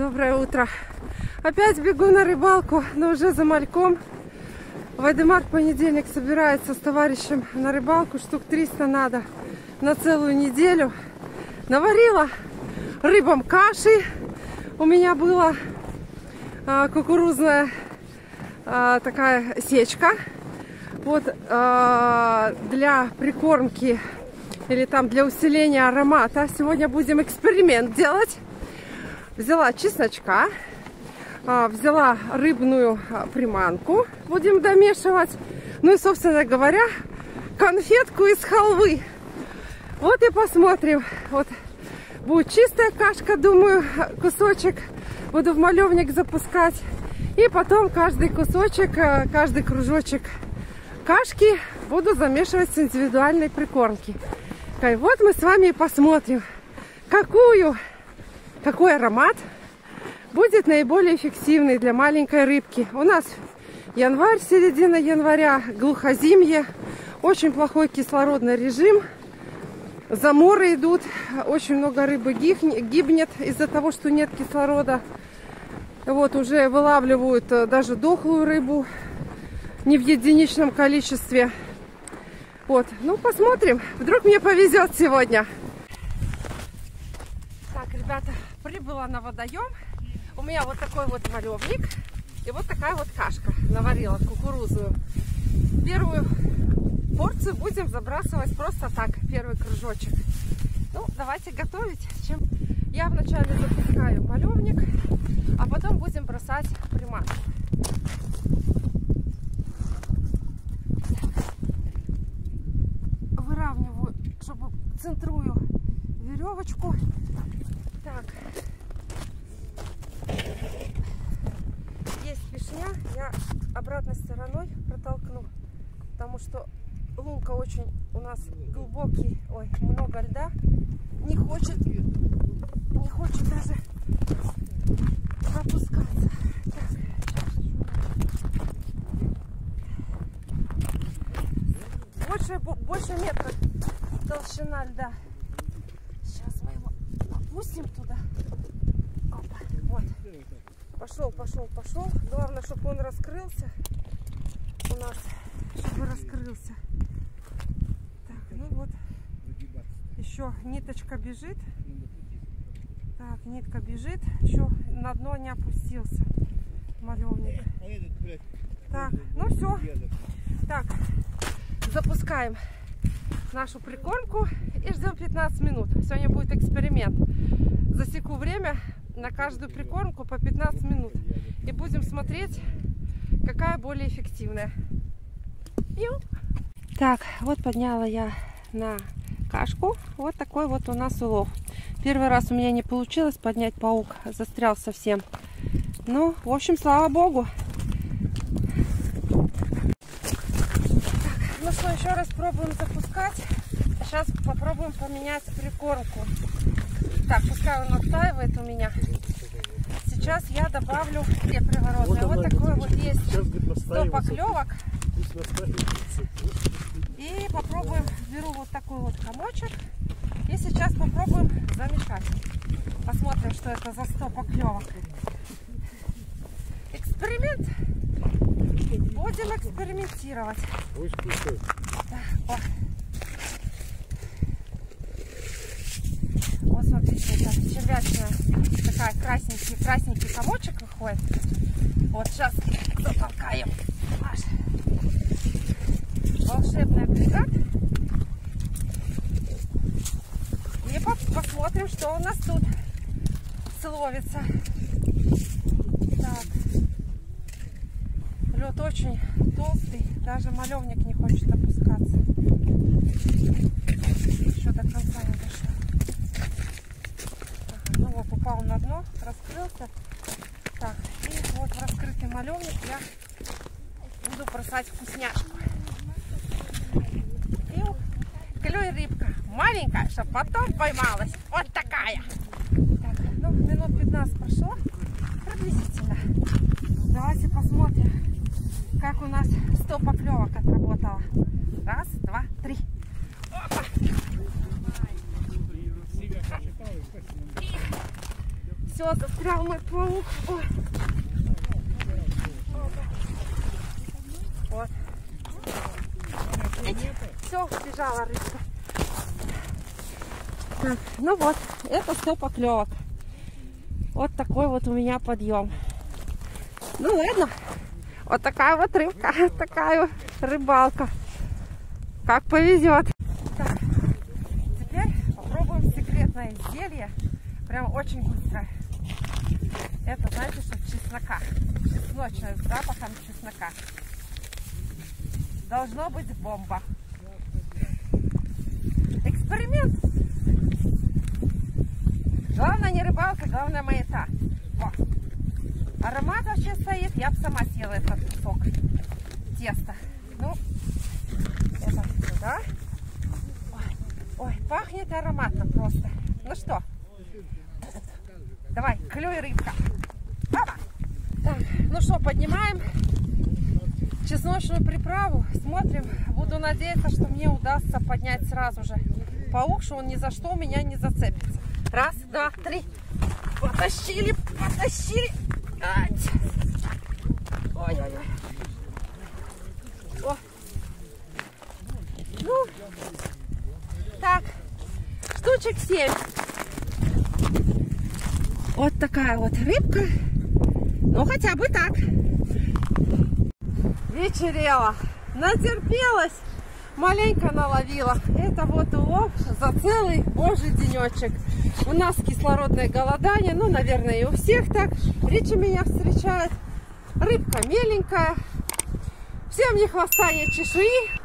Доброе утро. Опять бегу на рыбалку, но уже за мальком. Вайдемар в понедельник собирается с товарищем на рыбалку. Штук 300 надо на целую неделю. Наварила рыбам каши. У меня была а, кукурузная а, такая сечка. Вот а, для прикормки или там для усиления аромата. Сегодня будем эксперимент делать. Взяла чесночка, а, взяла рыбную а, приманку, будем домешивать. Ну и, собственно говоря, конфетку из халвы. Вот и посмотрим. Вот будет чистая кашка, думаю, кусочек. Буду в малевник запускать. И потом каждый кусочек, а, каждый кружочек кашки буду замешивать с индивидуальной прикормки. Вот мы с вами и посмотрим, какую какой аромат будет наиболее эффективный для маленькой рыбки. У нас январь, середина января, глухозимье, очень плохой кислородный режим. Заморы идут, очень много рыбы гибнет из-за того, что нет кислорода. Вот уже вылавливают э, даже дохлую рыбу, не в единичном количестве. Вот, ну посмотрим, вдруг мне повезет сегодня. Так, ребята, прибыла на водоем. У меня вот такой вот варевник. И вот такая вот кашка наварила кукурузную. Первую порцию будем забрасывать просто так, первый кружочек. Ну, давайте готовить. Чем я вначале запускаю малевник, а потом будем бросать приманку. Выравниваю, чтобы центрую веревочку. Так. Есть вишня, я обратной стороной протолкну, потому что лунка очень у нас глубокий, ой, много льда, не хочет, не хочет даже опускаться. Больше, больше метра. Толщина льда опустим туда. Опа, вот. Пошел, пошел, пошел. Главное, чтобы он раскрылся. У нас, чтобы раскрылся. Так, ну вот. Еще ниточка бежит. Так, нитка бежит. Еще на дно не опустился малевник. Так, ну все. Так, запускаем нашу прикормку и ждем 15 минут. Сегодня будет эксперимент. Засеку время на каждую прикормку по 15 минут. И будем смотреть, какая более эффективная. Ю. Так, вот подняла я на кашку. Вот такой вот у нас улов. Первый раз у меня не получилось поднять паук. Застрял совсем. Ну, в общем, слава богу. Ну что, еще раз пробуем запускать. Сейчас попробуем поменять прикормку. Так, пускай он оттаивает у меня. Сейчас я добавлю две приворотные. Вот, вот такой вот есть 100 поклевок. И попробуем, беру вот такой вот комочек. И сейчас попробуем замешать. Посмотрим, что это за 100 поклевок. Эксперимент. Будем экспериментировать. Так, Вот смотрите, это червячная такая красненький, красненький комочек выходит. Вот сейчас затолкаем наш волшебный агрегат. И посмотрим, что у нас тут словится. Так. Очень толстый, даже малевник не хочет опускаться. Еще до конца не дошел упал на дно, раскрылся. Так, и вот в раскрытый малевник я буду бросать вкусняшку. И клюй рыбка маленькая, чтобы потом поймалась. Вот такая. Так, ну, минут 15 прошло приблизительно. Давайте посмотрим, как у нас 100 поклевок отработало. Раз, два, три. Все, застрял мой паук. Ой. Вот. Все, сбежала рыбка. Так, ну вот, это 100 поклевок. Вот такой вот у меня подъем. Ну ладно, вот такая вот рыбка, такая рыбалка. Как повезет. Так, теперь попробуем секретное зелье. Прям очень быстро. Это, знаете, что чеснока. Чесночное, с запахом чеснока. Должно быть бомба. Эксперимент. Главное не рыбалка, главное маята. Во. Аромат вообще стоит. Я бы сама съела этот кусок теста. Ну, это сюда. Ой, ой, пахнет ароматно просто. Ну что, давай, клюй рыбка. Опа. Так, ну что, поднимаем чесночную приправу. Смотрим. Буду надеяться, что мне удастся поднять сразу же паук, что он ни за что у меня не зацепится. Раз, два, три. Потащили, потащили. Ой-ой-ой. О. Ну, так, штучек семь. Вот такая вот рыбка. Ну, хотя бы так. Вечерело. Натерпелась. Маленько наловила. Это вот улов за целый божий денечек. У нас кислородное голодание. Ну, наверное, и у всех так. Речи меня встречает. Рыбка меленькая. Всем не хвоста, не чешуи.